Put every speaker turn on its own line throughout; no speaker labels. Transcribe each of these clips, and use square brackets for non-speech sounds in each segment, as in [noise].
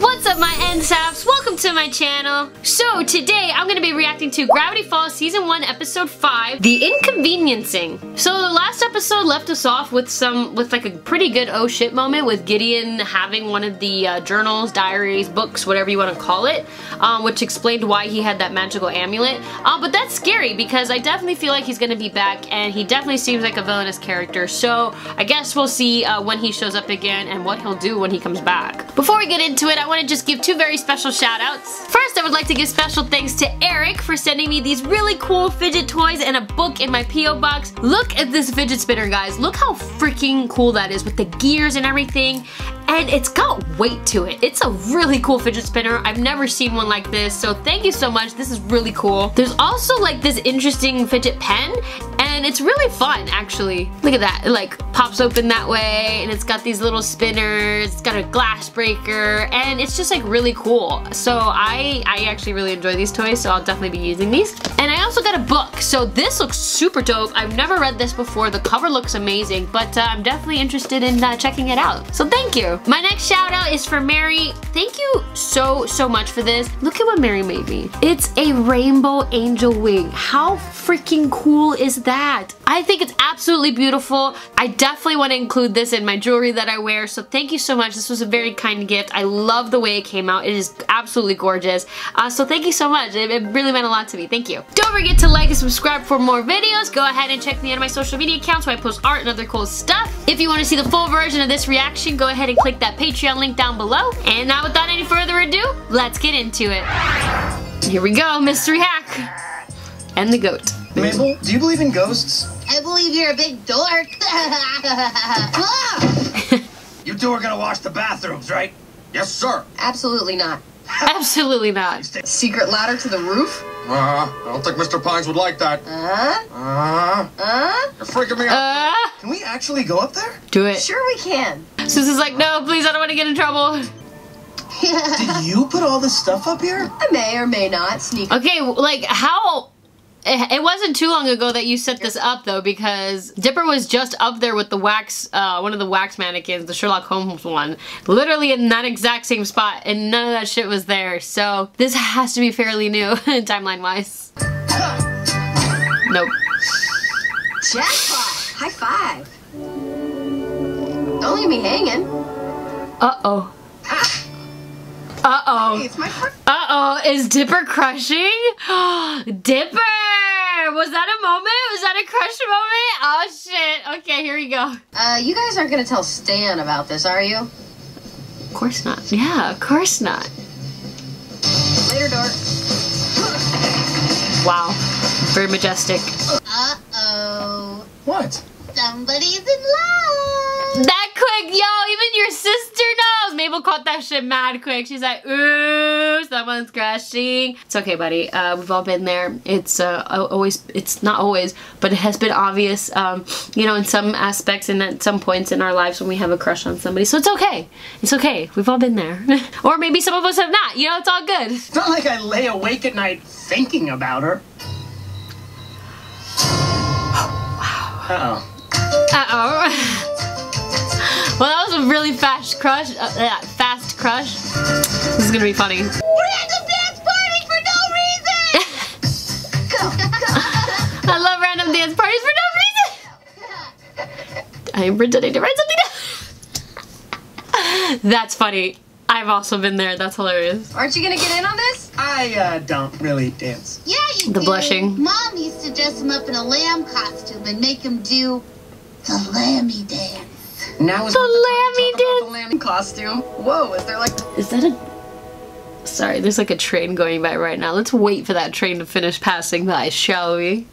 What's up my NSAPs? Welcome to my channel. So today I'm to be reacting to Gravity Falls Season 1 Episode 5, The Inconveniencing. So the last episode left us off with some, with like a pretty good oh shit moment with Gideon having one of the uh, journals, diaries, books, whatever you want to call it, um, which explained why he had that magical amulet. Uh, but that's scary because I definitely feel like he's to be back and he definitely seems like a villainous character. So I guess we'll see uh, when he shows up again and what he'll do when he comes back. Before we get into it, I want to just give two very special shout First, I would like to give special thanks to Eric for sending me these really cool fidget toys and a book in my P.O. box. Look at this fidget spinner, guys. Look how freaking cool that is with the gears and everything and it's got weight to it. It's a really cool fidget spinner. I've never seen one like this, so thank you so much. This is really cool. There's also like this interesting fidget pen, and it's really fun, actually. Look at that. It like pops open that way, and it's got these little spinners. It's got a glass breaker, and it's just like really cool. So I, I actually really enjoy these toys, so I'll definitely be using these. And I also got a book, so this looks super dope. I've never read this before. The cover looks amazing, but uh, I'm definitely interested in uh, checking it out. So thank you. My next shout out is for Mary. Thank you so, so much for this. Look at what Mary made me. It's a rainbow angel wing. How freaking cool is that? I think it's absolutely beautiful. I definitely want to include this in my jewelry that I wear, so thank you so much. This was a very kind gift. I love the way it came out. It is absolutely gorgeous. Uh, so thank you so much. It, it really meant a lot to me. Thank you. Don't forget to like and subscribe for more videos. Go ahead and check me out on my social media accounts where I post art and other cool stuff. If you want to see the full version of this reaction, go ahead and click that Patreon link down below. And now without any further ado, let's get into it. Here we go, mystery hack. And the goat.
Mabel, do you believe in ghosts?
I believe you're a big dork. [laughs] [laughs]
You two are gonna wash the bathrooms, right? Yes, sir.
Absolutely not. [laughs]
Absolutely not.
Secret ladder to the roof?
Uh, I don't think Mr. Pines would like that.
Uh?
Uh,
Uh?
you're freaking me out.
Uh,
Can we actually go up there?
do it.
Sure we can.
Susan's like, no, please, I don't want to get in trouble.
Did you put all this stuff up here?
I may or may not sneak.
Okay, like how... It it wasn't too long ago that you set this up though because Dipper was just up there with the wax, uh, one of the wax mannequins, the Sherlock Holmes one, literally in that exact same spot and none of that shit was there. So this has to be fairly new [laughs] timeline wise. Nope.
Jackpot! High five. Don't leave me hanging.
Uh-oh.
Ah,
Uh-oh.
it's my.
Uh-oh, is Dipper crushing? [gasps] Dipper! Was that a moment? Was that a crush moment? Oh shit. Okay, here we go.
Uh, you guys aren't gonna tell Stan about this, are you?
Of course not. Yeah, of course not.
Later, dork. [laughs]
Wow. Very majestic.
Uh-oh.
What?
Somebody's in love.
That quick, yo, even your sister knows. Mabel caught that shit mad quick. She's like, ooh, someone's crushing. It's okay, buddy. Uh, we've all been there. It's uh, always, it's not always, but it has been obvious, um, you know, in some aspects and at some points in our lives when we have a crush on somebody. So it's okay. It's okay. We've all been there. [laughs] or maybe some of us have not. You know, it's all good.
It's not like I lay awake at night thinking about her. [gasps] Uh-oh.
Uh-oh. [laughs] well, that was a really fast crush. Uh, uh, fast crush. This is gonna be funny.
Random dance party for no reason. go, [laughs] go.
I love random dance parties for no reason. I am pretending to write something down. [laughs] That's funny. I've also been there. That's hilarious.
Aren't you gonna get in on this?
I, uh, don't really dance.
Yeah, you
The
do.
blushing.
Mom used to dress him up in a lamb costume and make him do the lammy dance.
Now is
The
not
lammy
talk the
Costume. Whoa, is there like
Is that a... Sorry, there's like a train going by right now. Let's wait for that train to finish passing by, shall we?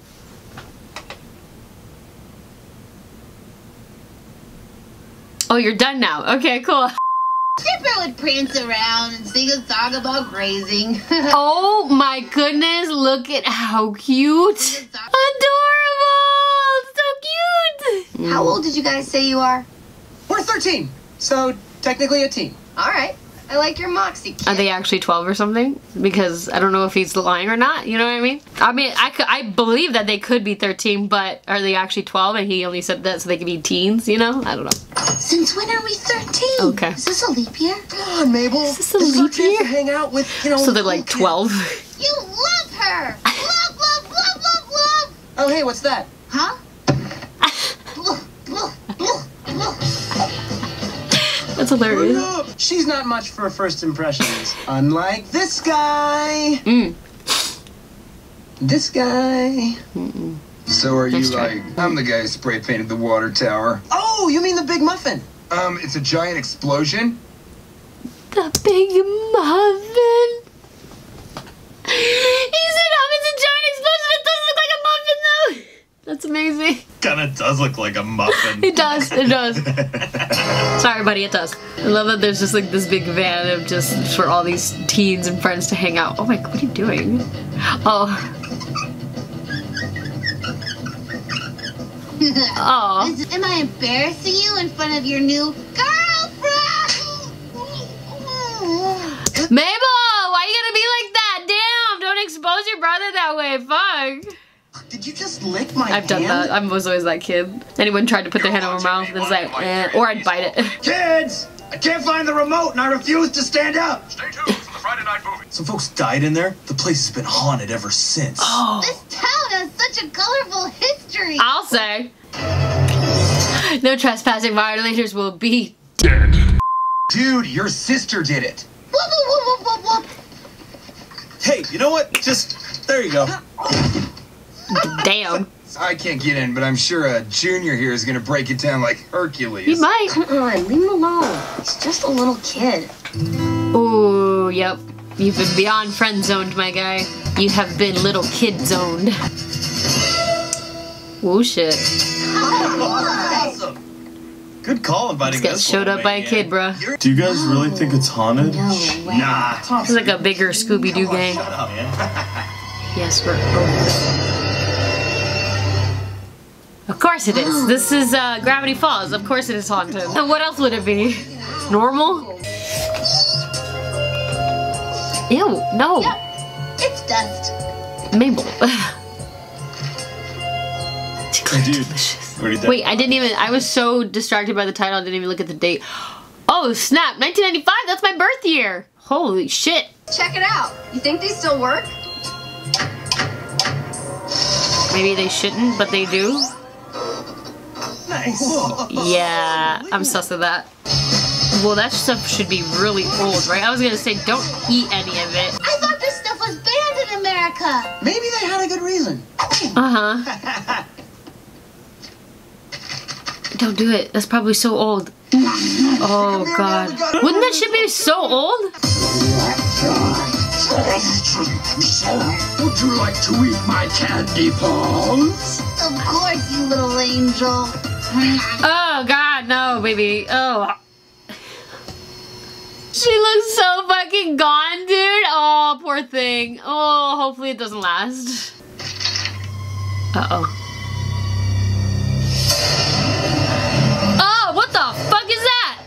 Oh, you're done now. Okay, cool.
Dipper would prance around and sing a song about grazing. [laughs]
Oh my goodness, look at how cute. Adorable! So cute!
How old did you guys say you are?
We're 13, so technically a teen.
All right. I like your moxie. Kid.
Are they actually 12 or something? Because I don't know if he's lying or not, you know what I mean? I mean, I, could, I believe that they could be 13, but are they actually 12 and he only said that so they could be teens, you know? I don't know.
Since when are we 13?
Okay.
Is this a leap year?
Come on, Mabel.
Is this a
This
leap year?
to hang out with, you know.
So they're like 12.
You love her! love, love, love, love, love!
Oh, hey, what's that?
Huh? [laughs]
That's hilarious.
No, She's not much for first impressions. Unlike this guy.
Mm.
This guy.
So are you
Nice try.
like, I'm the guy who spray painted the water tower.
Oh, you mean the big muffin?
Um, it's a giant explosion?
The big muffin. He said, "Oh, it's a giant explosion. It does look like a muffin, though." That's amazing.
Kinda does look like a muffin. [laughs]
It does. It does. Sorry, buddy. It does. I love that there's just like this big van of just for all these teens and friends to hang out. Oh my, god, what are you doing? Oh. [laughs] Oh.
Is- Am I embarrassing you in front of your new girlfriend?
Mabel, why are you gonna be like that? Damn, don't expose your brother that way. Fuck.
Did you just lick my
I've done that. I was always that kid. Anyone tried to put their hand over my mouth, and it's like, eh, or I'd bite it. [laughs]
Kids! I can't find the remote and I refuse to stand up!
Stay tuned for the Friday Night Movie.
Some folks died in there. The place has been haunted ever since.
Oh,
This town has such a colorful history.
I'll say. No trespassing violators will be.
Dead.
Dude, your sister did it.
Whoop, whoop, whoop, whoop, whoop, whoop.
Hey, you know what? Just there you go.
Damn.
I can't get in, but I'm sure a junior here is gonna break it down like Hercules.
You might.
Uh-uh, leave him alone. He's just a little kid.
Ooh, yep. You've been beyond friend zoned, my guy. You have been little kid zoned. Ooh, shit.
Awesome. [laughs] Good call inviting
This guy
us.
showed up by a
maniac.
kid, bro.
Do you guys really think it's haunted?
Nah.
It's like a bigger Scooby Doo gang.
Shut up, man. [laughs]
Yes, we're. Of course it is. This is uh, Gravity Falls. Of course it is haunted. And what else would it be? Normal? Ew, no.
It's dust.
Mabel. [laughs]
Hey, dude. What do you think?
Wait, I didn't even. I was so distracted by the title, I didn't even look at the date. Oh, snap. 1995. That's my birth year. Holy shit.
Check it out. You think they still work?
Maybe they shouldn't, but they do.
Nice.
Yeah, I'm sus of that. Well, that stuff should be really old, right? I was gonna say, don't eat any of it.
I thought this stuff was banned in America.
Maybe they had a good reason.
Uh huh. [laughs] Don't do it. That's probably so old. Oh god. Wouldn't that shit be so old?
Would you like to eat my candy palms?
Of course, you little angel.
Oh god, no, baby. Oh. She looks so fucking gone, dude. Oh, poor thing. Oh, hopefully it doesn't last. Uh oh. What the fuck is that?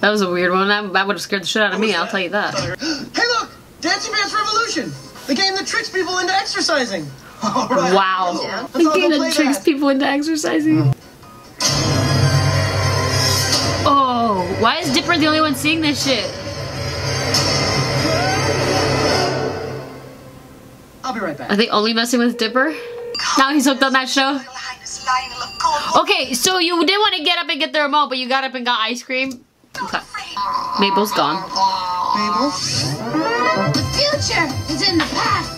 That was a weird one. That, that would have scared the shit out of me, I'll tell you that. [gasps]
Hey, look! Dancy Dance Revolution! The game that tricks people into exercising. All right.
Wow.
Let's
The
all
game that tricks
that.
people into exercising. Oh, why is Dipper the only one seeing this shit?
I'll be right back.
Are they only messing with Dipper? Now he's hooked on that show? Okay, so you did want to get up and get the remote, but you got up and got ice cream? Okay. Mabel's gone.
Mabel?
The future is in the past.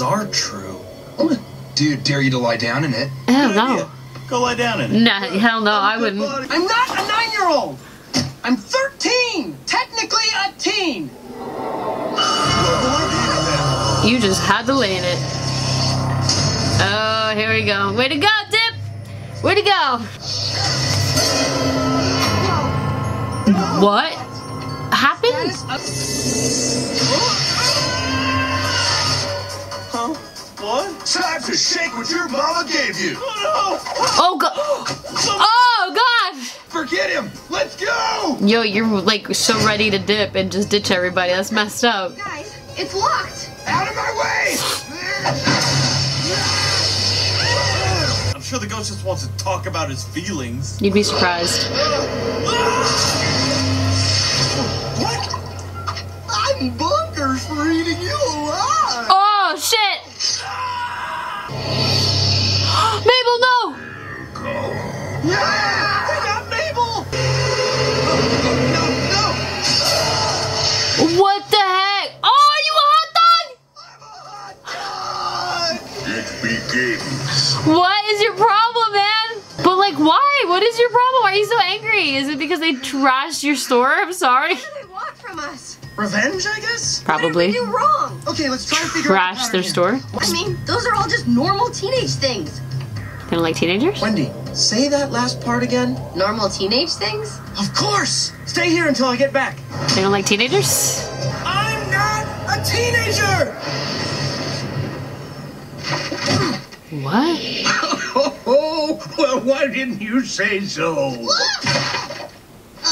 Rumors are true.
Dude, dare you to lie down in it?
Hell
Good
no.
idea. Go lie down in it.
Nah, hell no, I wouldn't.
I'm not a nine-year-old. I'm 13. Technically a teen.
You just had to lay in it. Oh, here we go. Way to go, Dip! Way to go! What happened?
What?
Time to shake what your mama gave you!
Oh no. oh god! Oh god!
Forget him! Let's go! Yo!
Yo, you're like so ready to dip and just ditch everybody. That's messed up.
Guys, it's locked.
Out of my way!
I'm sure the ghost just wants to talk about his feelings.
You'd be surprised. Ah! Angry? Is it because they trashed your store? I'm sorry.
What do they want from us?
Revenge, I guess.
What
Probably.
did we do wrong?
Okay, let's try to figure out. the
Trash their
pattern
store.
I mean, those are all just normal teenage things.
They don't like teenagers?
Wendy, say that last part again.
Normal teenage things?
Of course. Stay here until I get back.
They don't like teenagers?
I'm not a teenager.
What? [laughs]
Oh, well, why didn't you say so?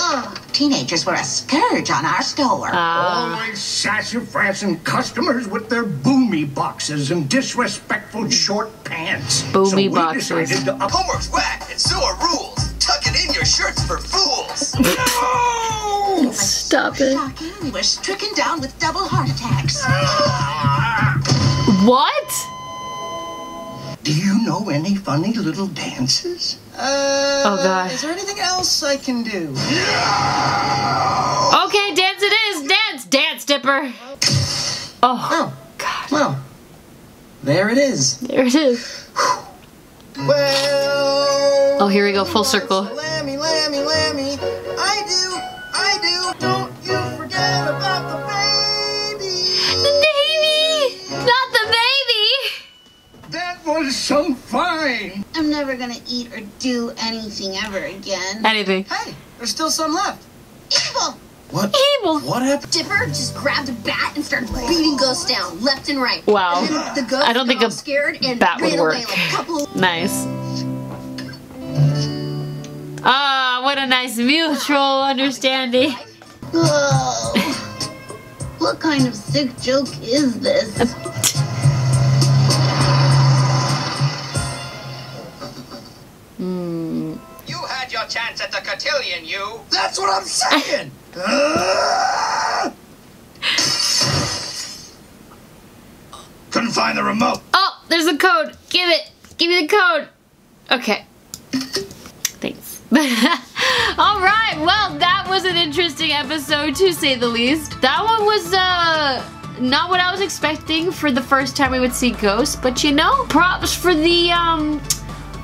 Ugh, teenagers were a scourge on our store.
Uh,
Always sassafrassing customers with their boomy boxes and disrespectful short pants.
Boomy
so we
boxes.
decided to up-
Homework's whack, and so are rules. Tuck it in your shirts for fools.
No!
stop it.
Shocking, we're stricken down with double heart attacks.
What?
Do you know any funny little dances?
Uh,
Oh, God.
Is there anything else I can do?
Okay, dance it is. Dance, dance, Dipper. Oh,
Oh, god. well, there it is.
there it is.
Well.
Oh, here we go, full circle.
Lammy, lammy, lammy. I do, I do. Don't you forget about the baby.
The baby! Not the baby!
That was some fine.
I'm never gonna eat or do anything ever again.
Anything.
Hey, there's still some left.
Evil!
What?
Evil.
What happened?
Dipper just grabbed a bat and started beating ghosts down left and right.
Wow.
And the ghost
I don't think
got all
a
scared and
bat would
ran away
work.
like a couple of
Nice. Ah, what a nice mutual understanding.
Whoa. What kind of sick joke is this?
Your chance at the cotillion, you.
That's what I'm saying. [laughs] Couldn't find the remote.
Oh, there's a code. Give it. Give me the code. Okay. Thanks. [laughs] All right. Well, that was an interesting episode to say the least. That one was uh not what I was expecting for the first time we would see ghosts, but you know, props for the um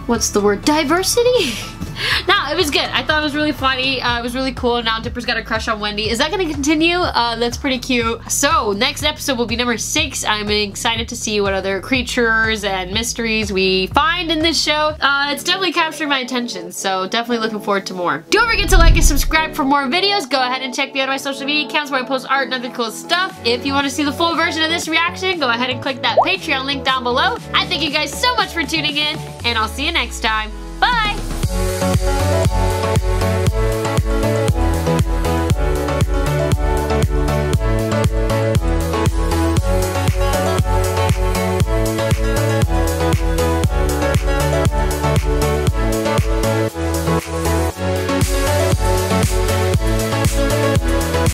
what's the word? Diversity? [laughs] [laughs] no, it was good. I thought it was really funny. Uh, it was really cool. Now Dipper's got a crush on Wendy. Is that going to continue? Uh, that's pretty cute. So, next episode will be number six. I'm excited to see what other creatures and mysteries we find in this show. Uh, it's definitely captured my attention, so definitely looking forward to more. Don't forget to like and subscribe for more videos. Go ahead and check me out on my social media accounts where I post art and other cool stuff. If you want to see the full version of this reaction, go ahead and click that Patreon link down below. I thank you guys so much for tuning in, and I'll see you next time. Bye!
Thank